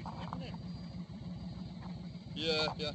isn't it? Yeah, yeah.